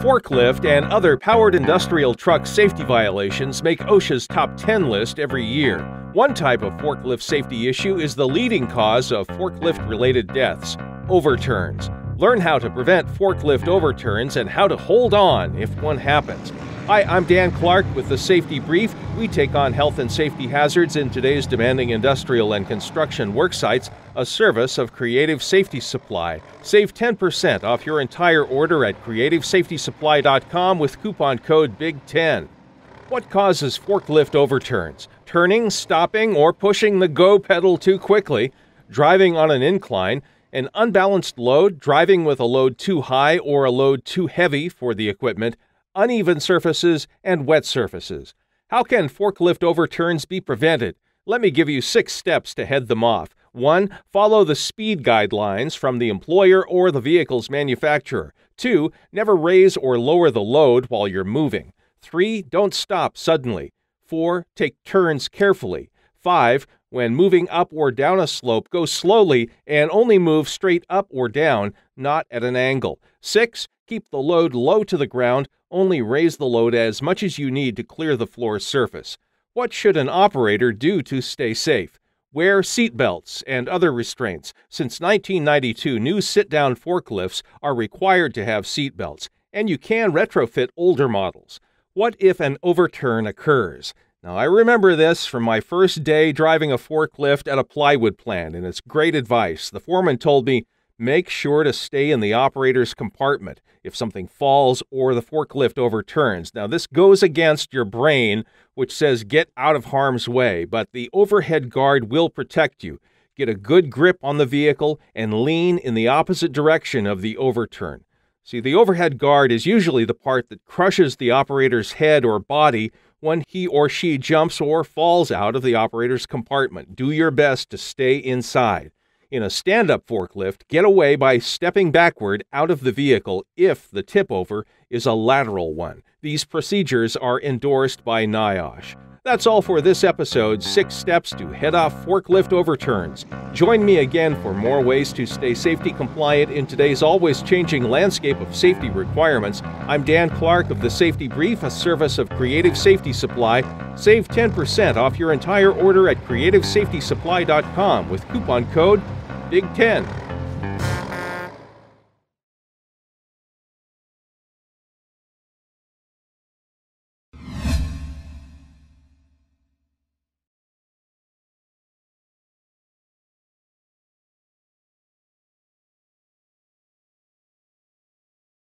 Forklift and other powered industrial truck safety violations make OSHA's top 10 list every year. One type of forklift safety issue is the leading cause of forklift related deaths overturns. Learn how to prevent forklift overturns and how to hold on if one happens. Hi, I'm Dan Clark with the Safety Brief. We take on health and safety hazards in today's demanding industrial and construction work sites, a service of Creative Safety Supply. Save 10% off your entire order at creativesafetysupply.com with coupon code BIG10. What causes forklift overturns? Turning, stopping, or pushing the go pedal too quickly, driving on an incline, an unbalanced load, driving with a load too high or a load too heavy for the equipment, uneven surfaces, and wet surfaces. How can forklift overturns be prevented? Let me give you six steps to head them off. 1. Follow the speed guidelines from the employer or the vehicle's manufacturer. 2. Never raise or lower the load while you're moving. 3. Don't stop suddenly. 4. Take turns carefully. 5. When moving up or down a slope, go slowly and only move straight up or down, not at an angle. 6. Keep the load low to the ground only raise the load as much as you need to clear the floor's surface. What should an operator do to stay safe? Wear seat belts and other restraints. Since 1992, new sit down forklifts are required to have seat belts, and you can retrofit older models. What if an overturn occurs? Now, I remember this from my first day driving a forklift at a plywood plant, and it's great advice. The foreman told me, Make sure to stay in the operator's compartment if something falls or the forklift overturns. Now, this goes against your brain, which says get out of harm's way, but the overhead guard will protect you. Get a good grip on the vehicle and lean in the opposite direction of the overturn. See, the overhead guard is usually the part that crushes the operator's head or body when he or she jumps or falls out of the operator's compartment. Do your best to stay inside. In a stand up forklift, get away by stepping backward out of the vehicle if the tip over is a lateral one. These procedures are endorsed by NIOSH. That's all for this episode Six Steps to Head Off Forklift Overturns. Join me again for more ways to stay safety compliant in today's always changing landscape of safety requirements. I'm Dan Clark of the Safety Brief, a service of Creative Safety Supply. Save 10% off your entire order at creativesafetysupply.com with coupon code Big Ten.